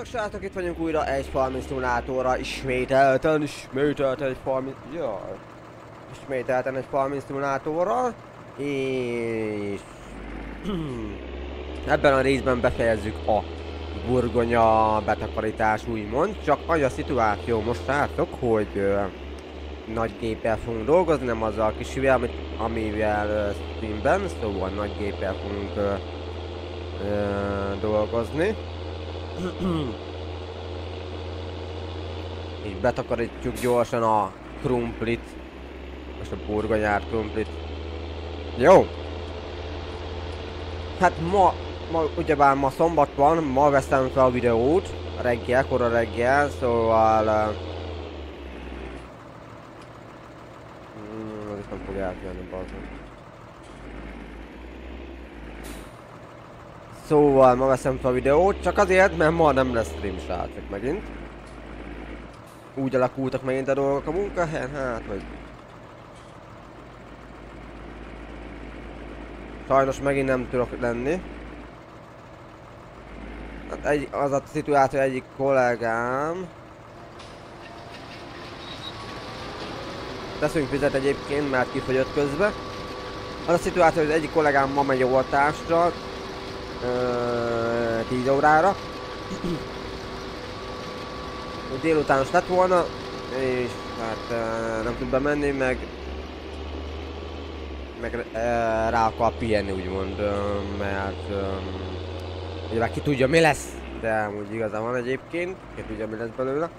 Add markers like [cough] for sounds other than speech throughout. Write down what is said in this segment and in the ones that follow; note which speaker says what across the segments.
Speaker 1: Sziasztok srácok, itt vagyunk újra egy farming szimulátorra, ismételten, ismételten egy farming... Jaj. Ismételten egy farming szimulátorra, és... [clears throat] Ebben a részben befejezzük a burgonya betakarítás úgymond, csak annyi a szituáció most srácok, hogy ö, nagy géppel fogunk dolgozni, nem azzal a kisivel, amit, amivel streamben, szóval nagy géppel fogunk ö, ö, dolgozni. [clears throat] Így betakarítjuk gyorsan a krumplit. Most a burgonyát, krumplit. Jó. Hát ma, ma ugyebár ma szombat van, ma veszem fel a videót. Reggel, kora reggel, szóval... Uh, nem fog átjönni, bazdmeg. Szóval ma veszem fel a videót, csak azért, mert ma nem lesz stream srácok megint. Úgy alakultak megint a dolgok a munkahelyen, hát hogy... Sajnos megint nem tudok lenni. Hát egy, az a szituáció egyik kollégám... Teszünk fizet egyébként, mert kifogyott közbe. Az a szituáció, hogy egyik kollégám ma megy oltásra, 10 órára. Délutános lett volna, és hát nem tud bemenni, meg meg rá akar pihenni úgymond, mert ugye már ki tudja mi lesz, de amúgy igazán van egyébként, ki tudja mi lesz belőle.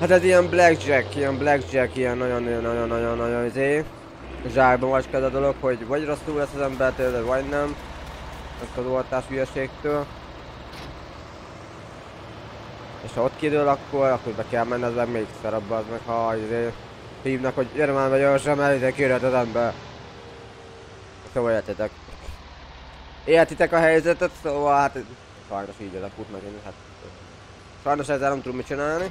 Speaker 1: Hát ez ilyen blackjack, ilyen blackjack, ilyen nagyon-nagyon-nagyon-nagyon izé. Zsákban vagy a dolog, hogy vagy rosszul lesz az embertől, de vagy nem. Ezt az oltás hülyeségtől. És ha ott kidől, akkor, akkor be kell menni, ez meg még szarabb az meg, ha izé hívnak, hogy gyere már be gyorsan, mert izé kérhet az ember. Szóval értitek. Értitek a helyzetet, szóval hát sajnos így alakult meg én, hát sajnos ezzel nem tudom mit csinálni.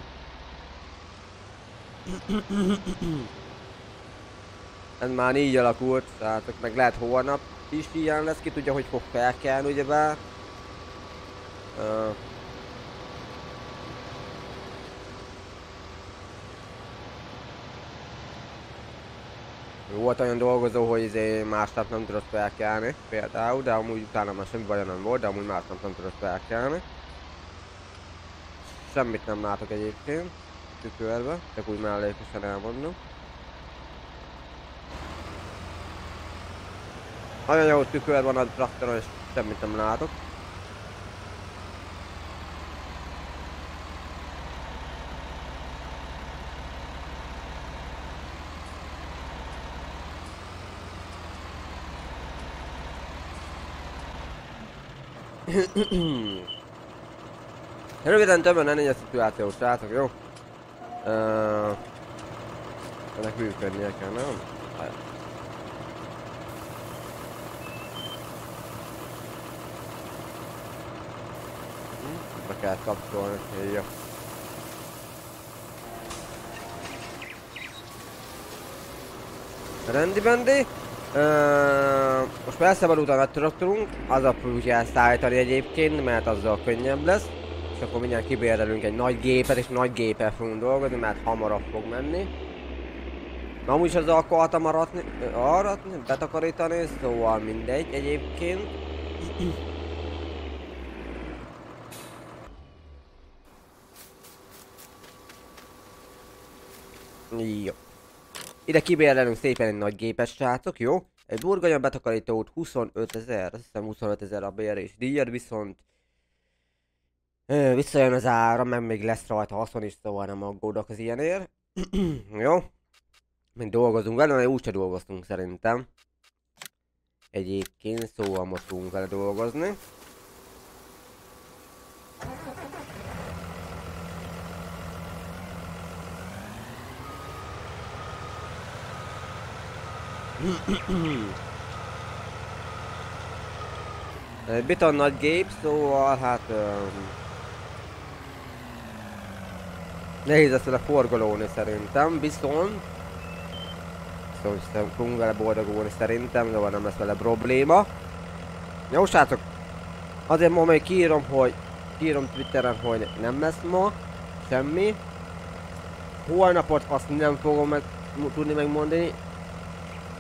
Speaker 1: Ez már így alakult, tehát meg lehet holnap is ilyen lesz, ki tudja, hogy fog felkelni ugyebár. Uh, volt olyan dolgozó, hogy izé másnap nem tudott felkelni, például, de amúgy utána már semmi baja nem volt, de amúgy másnap nem tudott felkelni. Semmit nem látok egyébként tükörbe, csak úgy mellékesen elmondom. Nagyon jó tükör van a traktoron és semmit nem látok. Röviden többen ennél a szituáció, srácok, jó? Uh, ennek működnie kell, nem? Be kell kapcsolni, jó. Rendi bendi. Uh, most felszabadult a traktorunk, az a fogjuk elszállítani egyébként, mert azzal könnyebb lesz és akkor mindjárt kibérelünk egy nagy gépet, és nagy gépet fogunk dolgozni, mert hamarabb fog menni. Na amúgy azzal akartam aratni, aratni, betakarítani, szóval mindegy egyébként. Jó. Ide kibérelünk szépen egy nagy gépes srácok, jó? Egy burgonya betakarítót 25 ezer, azt hiszem 25 ezer a bérés díjad, viszont visszajön az ára, meg még lesz rajta haszon is, szóval nem aggódok az ilyenért. [clears throat] Jó? Még dolgozunk vele, mert úgyse dolgoztunk szerintem. Egyébként, szóval most fogunk vele dolgozni. [clears throat] Biton nagy gép, szóval hát... Um, Nehéz ezt vele forgalóni szerintem, viszont hogy fogunk vele boldogulni szerintem, de nem lesz vele probléma. Jó srácok, azért ma még kiírom, hogy kiírom Twitteren, hogy nem lesz ma semmi. Holnapot azt nem fogom meg, tudni megmondani.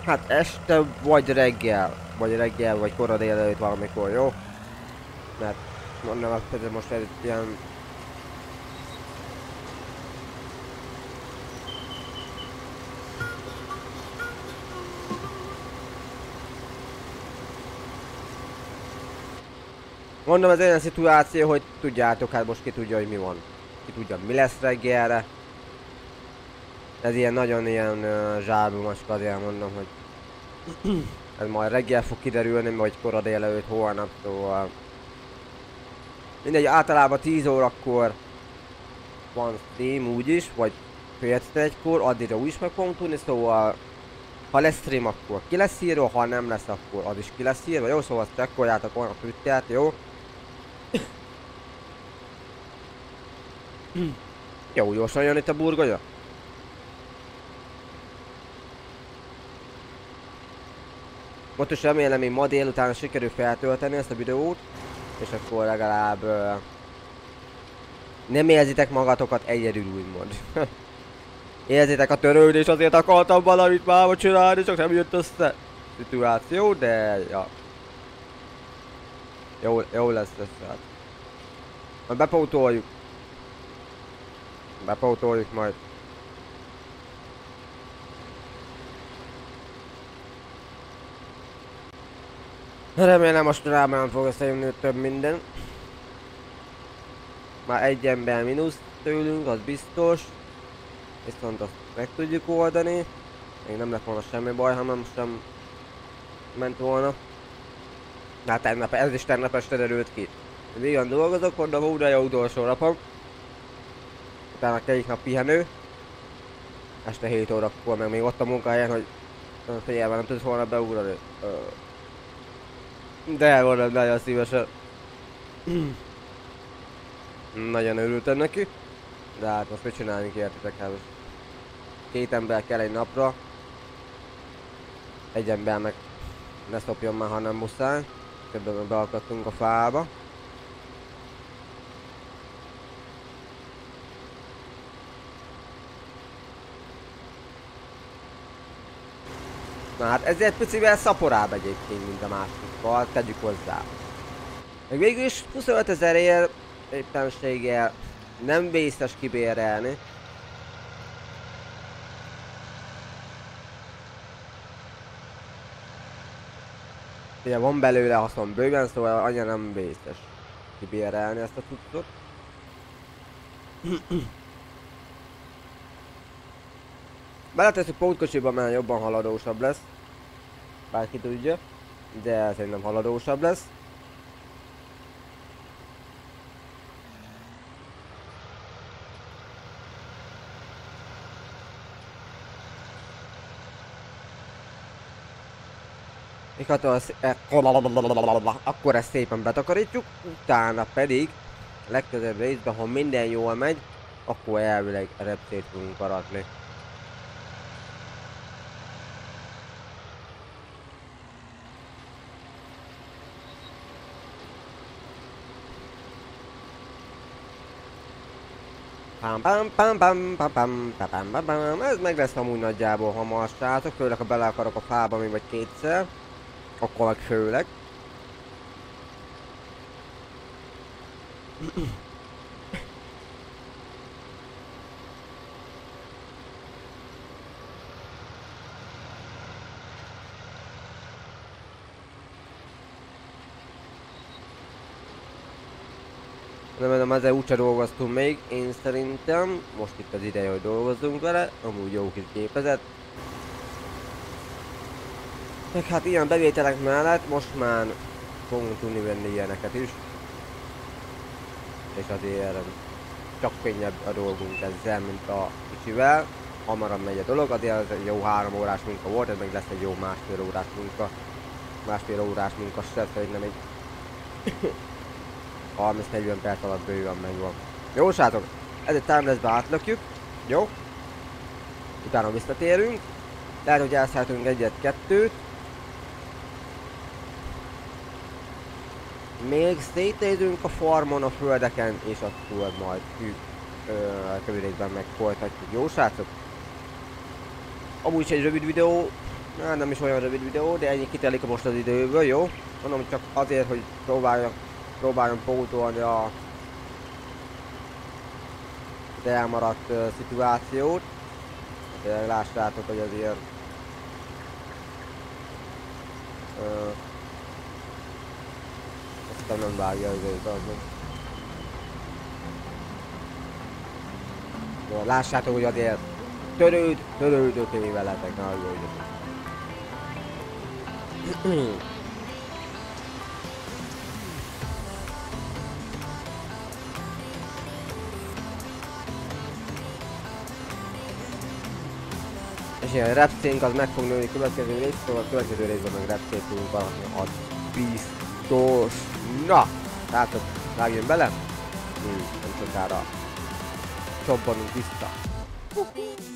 Speaker 1: Hát este vagy reggel, vagy reggel, vagy kora délelőtt valamikor, jó? Mert mondom, hogy most egy ilyen Mondom, ez olyan szituáció, hogy tudjátok, hát most ki tudja, hogy mi van. Ki tudja, mi lesz reggelre. Ez ilyen nagyon ilyen uh, zsárbulmas azért mondom, hogy [clears throat] ez majd reggel fog kiderülni, vagy kora délelőtt, holnap, szóval... Mindegy, általában 10 órakor van stream úgyis, vagy fél egykor, addigra úgy is meg fogunk tudni, szóval ha lesz stream, akkor ki lesz írva, ha nem lesz, akkor az is ki lesz írva, jó? Szóval azt csekkoljátok volna a Twittert, jó? Jó, gyorsan jön itt a burgolya? Most is remélem, hogy ma délután sikerül feltölteni ezt a videót, és akkor legalább uh, nem érzitek magatokat egyedül úgymond. [laughs] Érzitek a törődést, azért akartam valamit már csinálni, csak nem jött össze szituáció, de ja. Jó, jó lesz ez hát. Majd bepótoljuk. Bepótoljuk majd. Remélem most rám nem fog összejönni több minden. Már egy ember mínusz tőlünk, az biztos. Viszont azt meg tudjuk oldani. Még nem lett volna semmi baj, ha nem sem ment volna. Hát tegnap, ez is tegnap este derült ki. Végén dolgozok, mondom, úgy a jó utolsó napom. Utána egyik nap pihenő. Este 7 órakor, meg még ott a munkahelyen, hogy figyelj, nem tudsz volna beugrani. De volna nagyon szívesen. [clears throat] nagyon örültem neki. De hát most mit csinálni értitek hát Két ember kell egy napra. Egy ember meg ne szopjon már, ha nem muszáj. Többen beakadtunk a fába. Na hát ezért picivel szaporább egyébként, mint a másikkal, tegyük hozzá. Meg végül is 25 ezerért éppenséggel nem vészes kibérelni. Ugye van belőle haszon bőven, szóval anya nem vészes kibérelni ezt a cuccot. Beleteszünk pótkocsiba, mert jobban haladósabb lesz. Bárki tudja. De szerintem haladósabb lesz. E, akkor ezt szépen betakarítjuk, utána pedig legközelebb részben, ha minden jól megy, akkor elvileg repcét fogunk aratni. Pam pam pam pam pam pam pam pam pam pam Ez meg lesz amúgy nagyjából hamar, srácok, főleg ha bele akarok a fába mi vagy kétszer. Akkor meg főleg. Nem mondom, ezzel úgyse dolgoztunk még, én szerintem. Most itt az ideje, hogy dolgozzunk vele. Amúgy jó kis gépezet. Meg hát ilyen bevételek mellett most már fogunk tudni venni ilyeneket is. És azért csak könnyebb a dolgunk ezzel, mint a kicsivel. Hamarabb megy a dolog, azért ez egy jó három órás munka volt, ez meg lesz egy jó másfél órás munka. Másfél órás munka se, szerintem egy [coughs] 30-40 perc alatt bőven megvan. Jó srácok, ez egy timeless-be átlökjük. Jó? Utána visszatérünk. Lehet, hogy elszálltunk egyet-kettőt. Még szétnézünk a farmon a földeken, és akkor majd a következő részben meg folytatjuk. Jó srácok? Amúgy is egy rövid videó, Na, nem is olyan rövid videó, de ennyi kitelik most az időből, jó? Mondom csak azért, hogy próbáljam, próbáljam pótolni a az elmaradt uh, szituációt. Hát, lássátok, hogy azért uh, azt nem vágja az igaznak. Lássátok, hogy azért törőd, törődök én veletek, ne aggódjatok. És ilyen repcénk az meg fog nőni következő résztől, szóval a következő részben meg repcénk valami az biztos. Na, látok, vágjön bele. Hmm, nem sokára csobbanunk vissza. Uh -huh.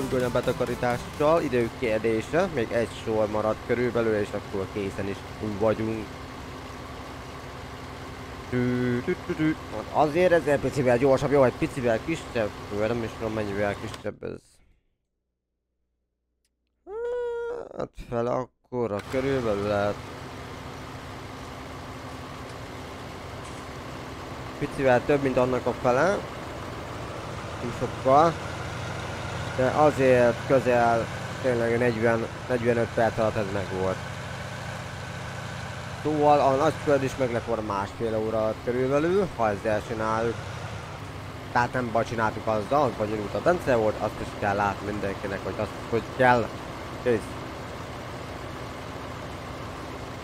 Speaker 1: Burgonya betakarítással, idő kérdése, még egy sor maradt körülbelül, és akkor készen is vagyunk. Hát azért ezzel picivel gyorsabb, jó, egy picivel kisebb, nem is tudom mennyivel kisebb ez. Hát fel a körülbelül lehet. Picivel több, mint annak a fele. Nem sokkal. De azért közel tényleg 40, 45 perc alatt ez meg volt. Szóval a nagy köld is meg lett volna másfél óra körülbelül, ha ezzel csináljuk. Tehát nem csináltuk azzal, az út a Bence volt, azt is kell látni mindenkinek, hogy azt, hogy kell. Kész.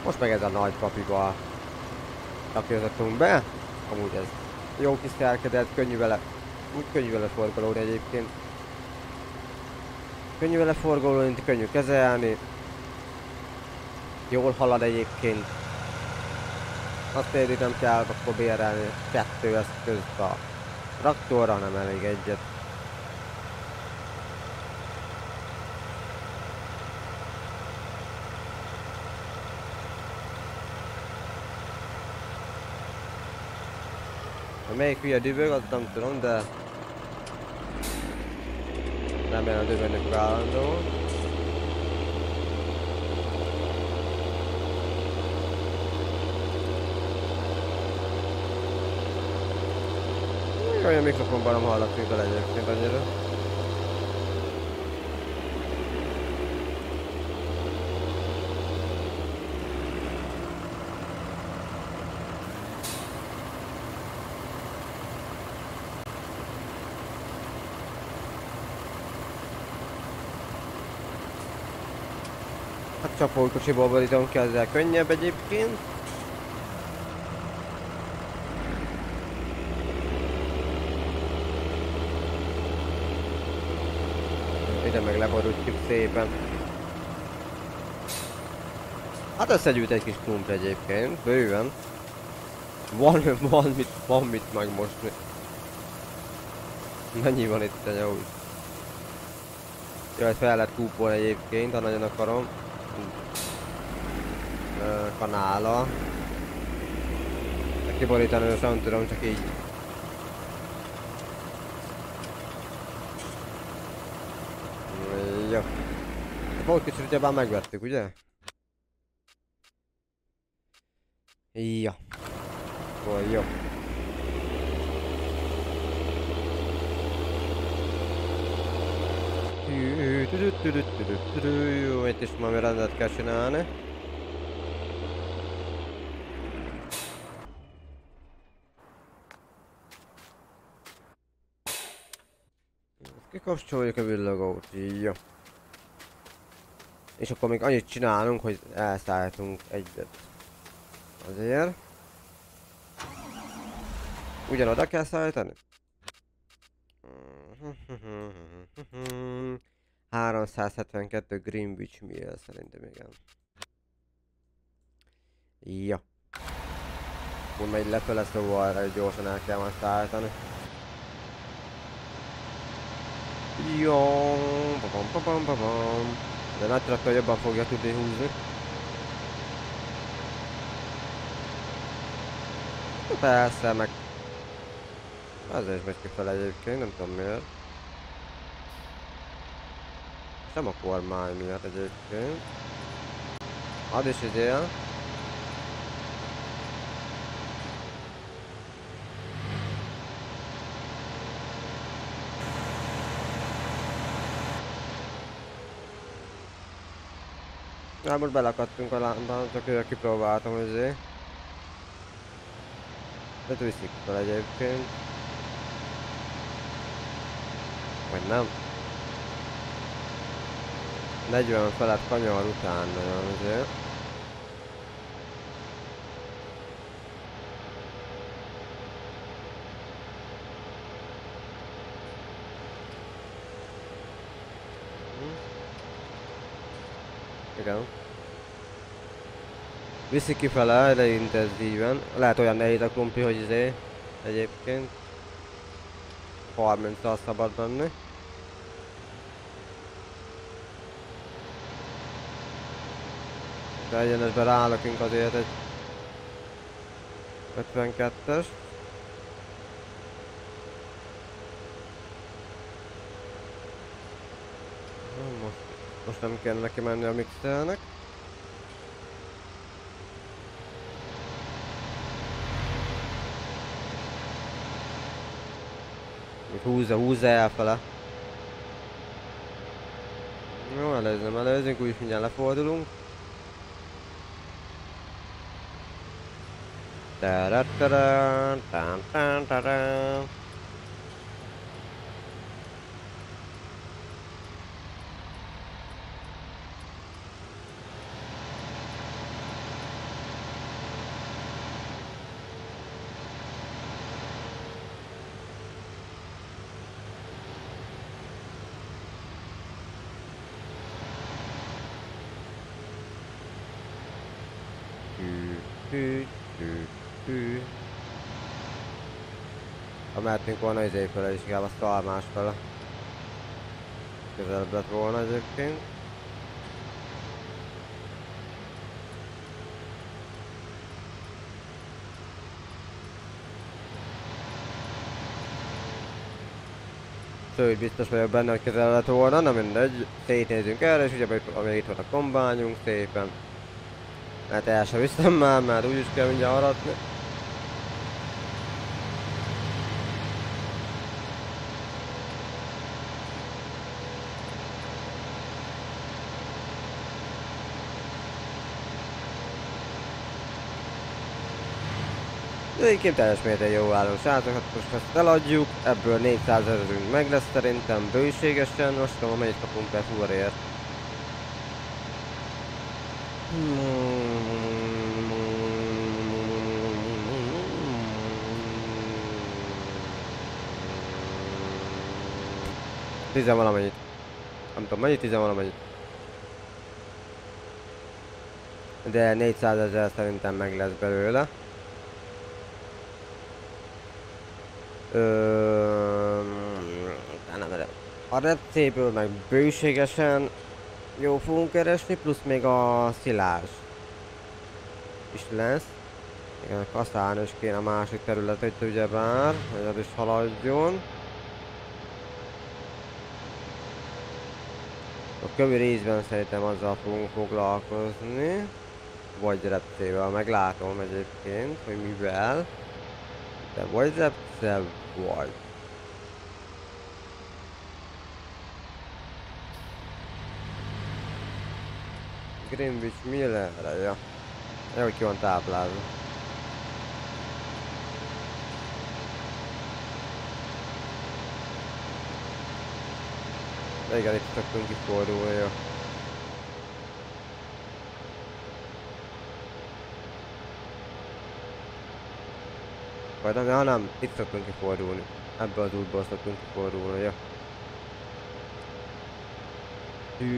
Speaker 1: Most meg ez a nagy papiba tapjazottunk be. Amúgy ez jó kis szerkedet, könnyű vele, úgy könnyű vele forgalódni egyébként. Könnyű vele forgolódni, könnyű kezelni. Jól halad egyébként. Azt például nem kell akkor bérelni kettő eszközt a traktorra, hanem elég egyet. Melyik hülye dübög, azt nem tudom, de... Remélem dübögnek állandó. Olyan mikrofonban nem hallatszik bele egyébként annyira. Csapókocsiból borítom ki, ezzel könnyebb egyébként. Ide meg leborultjuk szépen. Hát összegyűjt egy kis klump egyébként, bőven. Van, van mit, van mit megmosni. Mennyi van itt a? Jó, ezt fel lehet kúpolni egyébként, ha nagyon akarom kanála. Kiborítani nem tudom, csak így. Jó. A volt kicsit ugyebár megvettük, ugye? Ja. Akkor jó. Jó, itt is valami rendet kell csinálni. Kikapcsoljuk a villogót, jó. És akkor még annyit csinálunk, hogy elszállítunk egyet. Azért. Ugyanoda kell szállítani? 372 Greenwich Mill szerintem igen. Ja. Úgy megy lefele, szóval gyorsan el kell majd szállítani. Jó, babam, babam, babam. De nagy traktor jobban fogja tudni húzni. Persze, meg... Azért is megy kifele egyébként, nem tudom miért. Nem a kormány miatt egyébként. Az is idél. Hát most belakadtunk a lámba, csak őre kipróbáltam azért. De viszik fel egyébként. Vagy nem. 40 felett kanyar után nagyon azért. Igen. Viszik kifele, eleinte ez így van. Lehet olyan nehéz a krumpli, hogy izé egyébként. 30-ra szabad menni. De egyenesben rálökünk azért egy 52-es. Most, most nem kell neki menni a mixelnek. Húzza, húzza elfele. Jó, előzünk, előzünk, úgyis mindjárt lefordulunk. Tararara, tan, tan, tara. Hű, hű, hű, hű. Mehetünk volna izé fele is, inkább a Star más fele. Közelebb lett volna egyébként. Sőt, biztos vagyok benne, hogy közel lett volna, na mindegy, szétnézünk erre, és ugye amíg itt van a kombányunk szépen. Mert el sem viszem már, mert úgyis kell mindjárt aratni. Egyébként teljes mértékben jó álló srácok, hát most ezt eladjuk, ebből 400 ezerünk meg lesz szerintem bőségesen, most tudom, mennyit kapunk be furért. Tizen valamennyit. Nem tudom mennyit, tizen valamennyit. De 400 ezer szerintem meg lesz belőle. Ö, nem erre. A repcéből meg bőségesen jó fogunk keresni, plusz még a szilás is lesz. Igen, kaszálni is kéne a másik területet ugyebár, hogy az is haladjon. A kövi részben szerintem azzal fogunk foglalkozni. Vagy repcével, meglátom egyébként, hogy mivel. De vagy repce, vagy. Greenwich Millerre, ja. Jó, hogy ki van táplálva. De igen, itt szoktunk kifordulni, jó. Vagy nem, ja, itt szoktunk kifordulni. Ebből az útból szoktunk kifordulni, jó.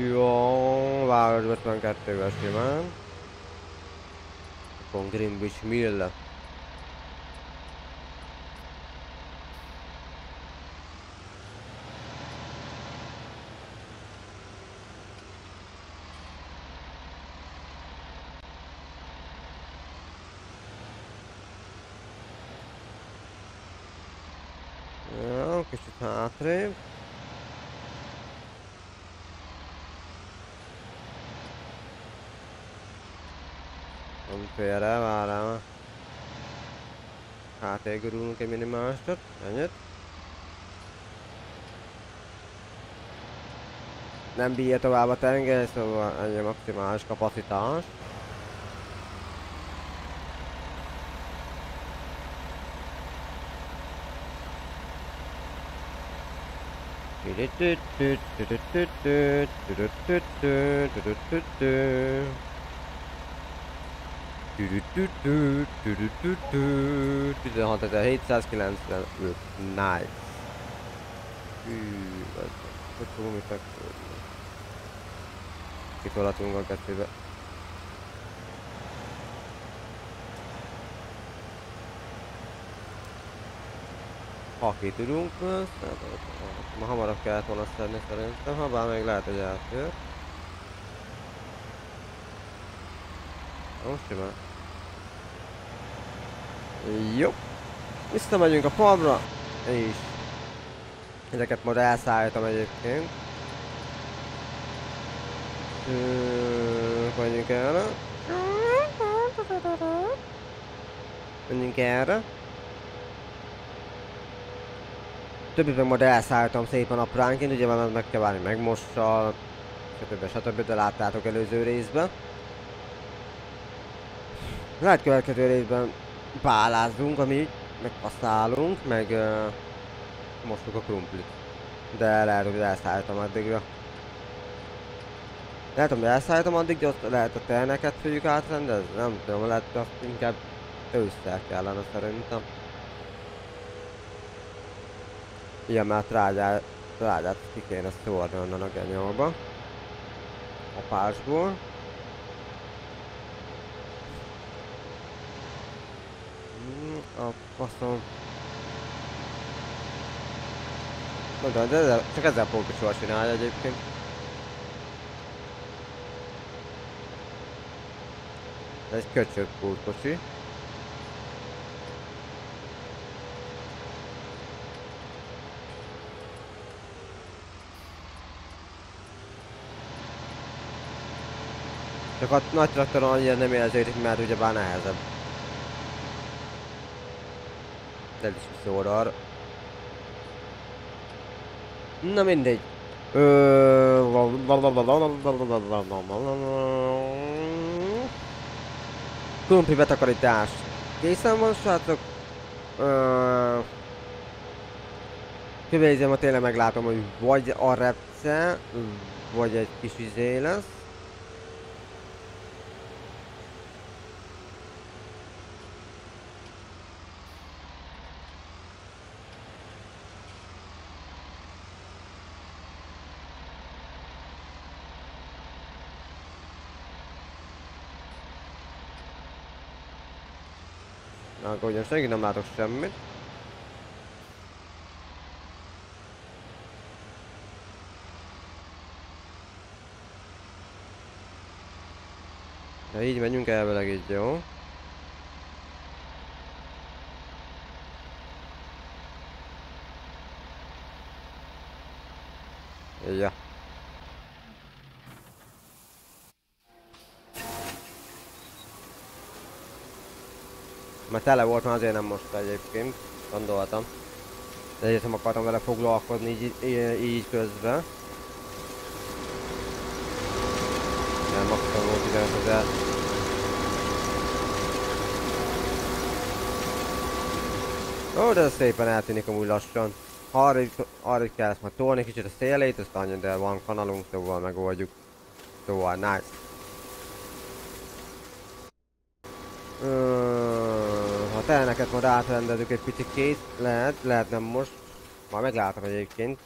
Speaker 1: Jó, város 52-vel simán. Akkor Greenwich Mill. saya ke minimaster lanjut nem bírja tovább a tenger, szóval ennyi a maximális kapacitás. Tü-tü-tü-tü-tü-tü-tü-tü-tü-tü-tü-tü-tü 16790, nice. Hű, az, hogy fogom itt megfordulni. Kitolatunk a kettőbe. Ha ki tudunk, ma hamarabb kellett volna szedni szerintem, ha bár még lehet, hogy elfér. Most simán. Jó. Visszamegyünk a palmra, és ezeket majd elszállítom egyébként. Menjünk erre. Menjünk erre. Többit meg majd elszállítom szépen apránként, ugye mert meg kell várni megmossa, stb. stb. de láttátok előző részben. Lehet következő részben bálázunk, ami meg passzálunk, meg uh, mostuk a krumplit. De lehet, hogy elszállítom addigra. Lehet, hogy elszállítom addig, de ott lehet a terneket fogjuk átrendezni, nem tudom, lehet azt inkább ősszel kellene szerintem. Igen, mert trágyát, trágyát ki kéne szórni onnan a genyóba. A pásból. A faszom. Na de, de csak ezzel fogok is csinálni egyébként. Ez egy köcsög kocsi. Csak a nagy traktoron annyira nem érződik, mert ugye bár nehezebb. Szól arra. Na mindegy. Krumpli betakarítás. Készen van, srácok? Kövényzem, ha tényleg meglátom, hogy vagy a repce, vagy egy kis izé lesz. Na, akkor ugye most nem látok semmit. Na így menjünk elvileg így, jó? Ja. Mert tele volt, már azért nem most egyébként, gondoltam. De egyébként nem akartam vele foglalkozni így, így, így közben. Nem, akkor volt 15 ezer. Ó, de szépen eltűnik amúgy lassan. Arra, arra kell ezt majd tolni kicsit a szélét, azt annyi, de van kanalunk, szóval megoldjuk. Szóval nice. Ha telneket majd átrendezzük egy picit lehet, lehet nem most. Majd meglátom egyébként.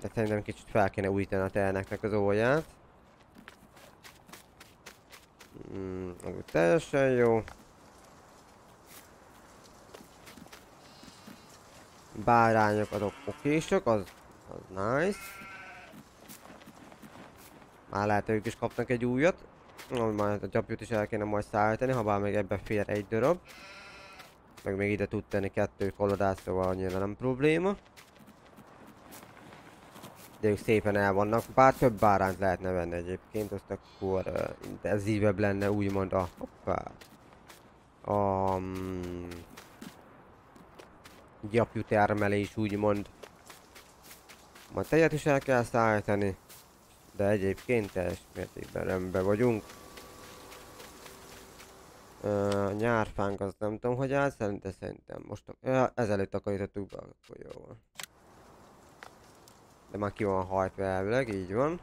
Speaker 1: De szerintem kicsit fel kéne újítani a telneknek az óját. Mm, az teljesen jó. Bárányok azok okésok, az, az nice. Már lehet, ők is kapnak egy újat. Ami már a gyapjút is el kéne majd szállítani, ha bár még ebben fér egy darab. Meg még ide tud tenni kettő kollodát, szóval annyira nem probléma. De ők szépen el vannak, bár több bárányt lehetne venni egyébként, azt akkor uh, intenzívebb lenne úgymond a... Hoppá. A... Um, gyapjú termelés úgymond. Majd tejet is el kell szállítani. De egyébként teljes mértékben rendben vagyunk. Uh, nyárfánk az nem tudom, hogy áll, szerintem, szerintem most uh, ezelőtt akarítottuk be, akkor jó. De már ki van hajtva elvileg, így van.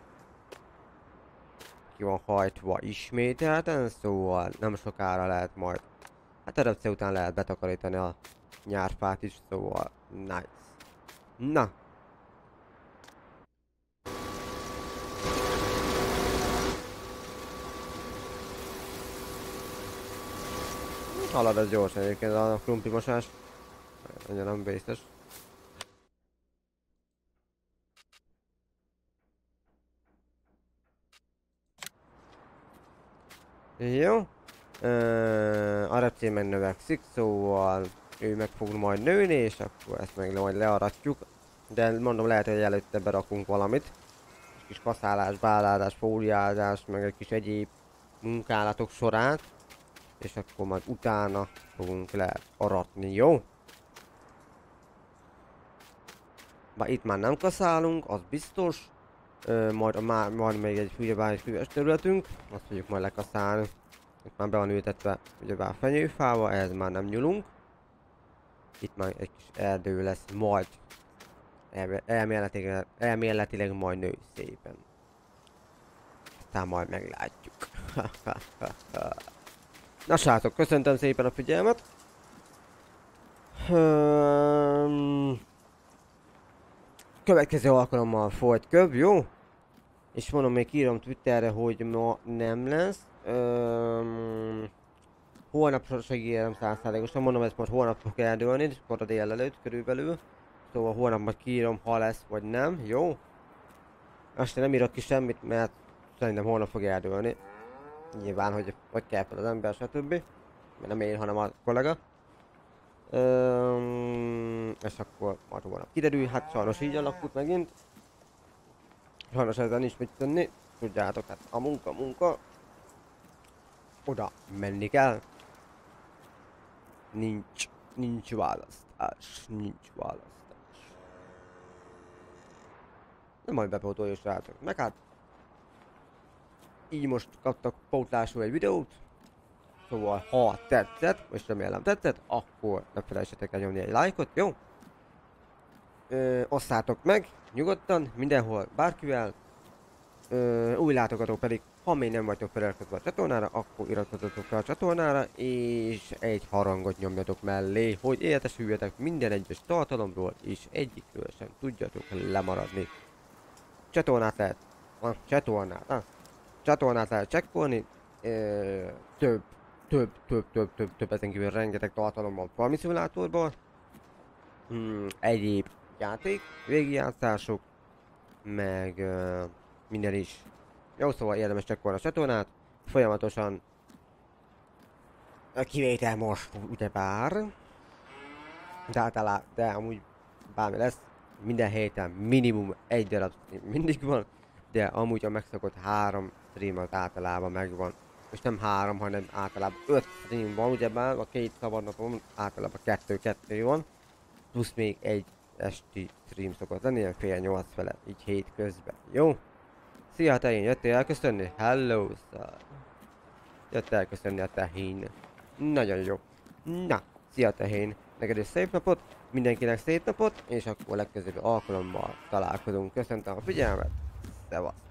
Speaker 1: Ki van hajtva ismételten, szóval nem sokára lehet majd. Hát a után lehet betakarítani a nyárfát is, szóval nice. Na, Halad az gyorsan egyébként a krumpli mosás. Annyira nem biztos. Jó. A repcén meg növekszik, szóval ő meg fog majd nőni, és akkor ezt meg majd learatjuk. De mondom, lehet, hogy előtte berakunk valamit. Egy kis kaszálás, bálázás, fóliázás, meg egy kis egyéb munkálatok során. És akkor majd utána fogunk learatni, jó? Bár itt már nem kaszálunk, az biztos. Ö, majd, má, majd még egy ugyebár egy füves területünk, azt fogjuk majd lekaszálni. Itt már be van ültetve ugyebár fenyőfával, ehhez már nem nyúlunk. Itt már egy kis erdő lesz, majd elméletileg, elméletileg majd nő szépen. Aztán majd meglátjuk. [laughs] Na srácok, köszöntöm szépen a figyelmet. Hmm következő alkalommal folyt köv, jó? És mondom, még írom Twitterre, hogy ma nem lesz. Öm, holnapra segítem százszázalékosan, mondom, ezt most holnap fog eldőlni, és akkor a délelőtt körülbelül. Szóval holnap majd kiírom, ha lesz vagy nem, jó? Azt nem írok ki semmit, mert szerintem holnap fog eldőlni. Nyilván, hogy hogy kell fel az ember, stb. Mert nem én, hanem a kollega. Öm, és akkor majd holnap kiderül, hát sajnos így alakult megint. Sajnos ezzel nincs mit tenni. Tudjátok, hát a munka, munka. Oda menni kell. Nincs, nincs választás, nincs választás. Nem majd bepótolja srácok. Meg hát így most kaptak pótlásul egy videót, Szóval, ha tetszett, és remélem tetszett, akkor ne felejtsetek el nyomni egy lájkot, jó? Ö, osszátok meg, nyugodtan, mindenhol, bárkivel. Ö, új látogató pedig, ha még nem vagytok feliratkozva a csatornára, akkor iratkozzatok fel a csatornára, és egy harangot nyomjatok mellé, hogy értesüljetek minden egyes tartalomról, és egyikről sem tudjatok lemaradni. Csatornát lehet, a csatornát, a csatornát lehet csekkolni, ö, több több, több, több, több, több, ezen kívül rengeteg tartalom van Farmi Simulatorban. Hmm, egyéb játék, végigjátszások, meg uh, minden is. Jó, szóval érdemes csekkolni a csatornát. Folyamatosan a kivétel most ugyebár. De általában, de amúgy bármi lesz, minden héten minimum egy darab mindig van, de amúgy a megszokott három stream az általában megvan és nem három, hanem általában öt stream van, ugye már a két szabadnapon általában kettő-kettő van, plusz még egy esti stream szokott lenni, ilyen fél nyolc fele, így hét közben, jó? Szia te én, jöttél elköszönni? Hello, sir. Jött elköszönni a tehén. Nagyon jó. Na, szia tehén. Neked is szép napot, mindenkinek szép napot, és akkor legközelebbi alkalommal találkozunk. Köszöntem a figyelmet, szevasz.